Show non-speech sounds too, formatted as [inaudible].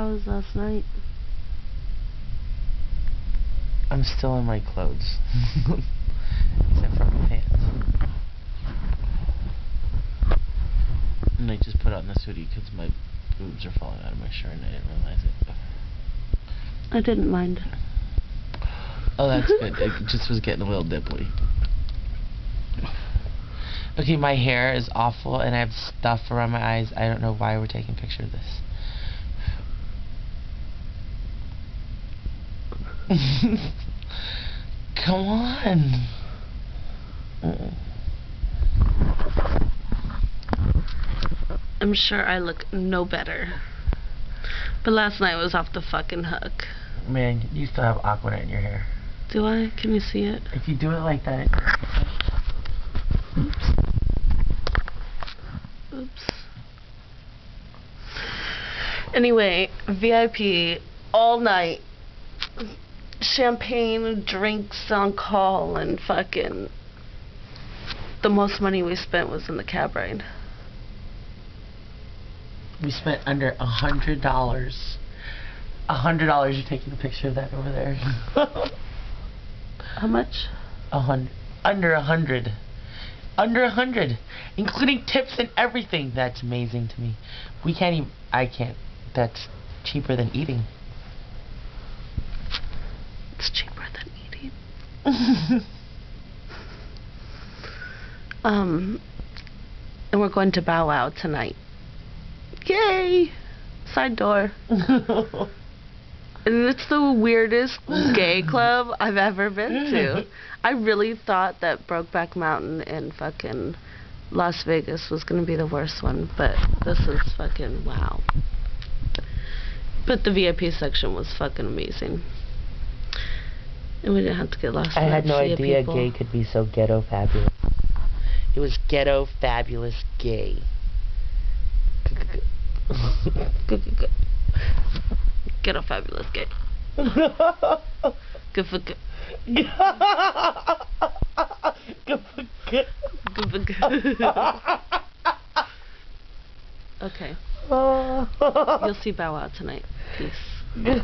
How was last night? I'm still in my clothes. [laughs] Except for my pants. And I just put on this hoodie because my boobs are falling out of my shirt and I didn't realize it. I didn't mind. Oh, that's good. [laughs] It just was getting a little dimply. Okay, my hair is awful and I have stuff around my eyes. I don't know why we're taking a picture of this. [laughs] Come on. I'm sure I look no better. But last night was off the fucking hook. Man, you still have Aqua Net in your hair. Do I? Can you see it? If you do it like that. Oops. Oops. Anyway, VIP all night. Champagne, drinks on call, and fucking. The most money we spent was in the cab ride. We spent under a hundred dollars. A hundred dollars. You're taking a picture of that over there. How much? A hundred. Under a hundred. Under a hundred, including tips and everything. That's amazing to me. We can't even. I can't. That's cheaper than eating. It's cheaper than eating. [laughs] um, and we're going to Bow Wow tonight. Yay! Side door. And [laughs] it's the weirdest gay [laughs] club I've ever been to. I really thought that Brokeback Mountain in fucking Las Vegas was gonna be the worst one, but this is fucking wow. But the VIP section was fucking amazing. And we didn't have to get lost. I had no idea people. gay could be so ghetto fabulous. It was ghetto fabulous gay. Good, good, good. Get a fabulous gay. Good for good. Good for good. [laughs] okay. [laughs] You'll see Bow Wow tonight. Peace. [laughs]